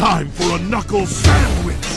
Time for a knuckle sandwich!